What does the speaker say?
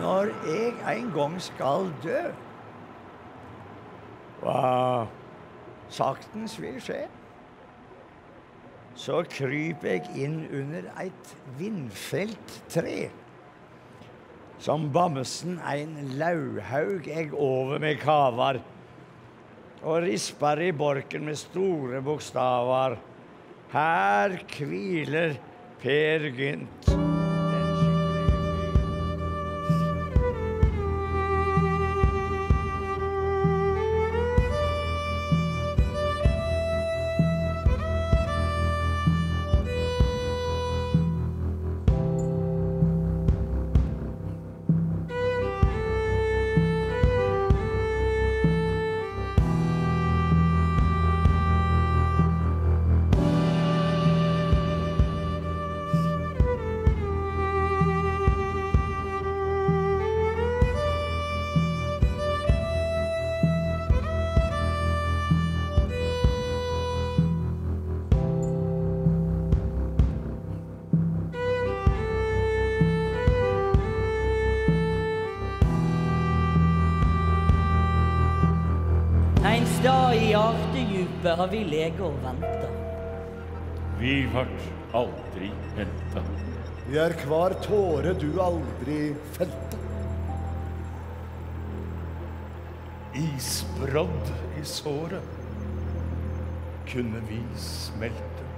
når jeg en gang skal dø Hva saktens vil skje, så kryper jeg inn under et vindfelt tre. Som bamsen ein lauhaug jeg over med kavar, og risper i borken med store bokstaver. Her hviler Per Gynt. Stad i hjertedjupet har vi lege og venta. Vi vart aldri henta. Vi er hver tåre du aldri felte. Isbrodd i såret kunne vi smelte.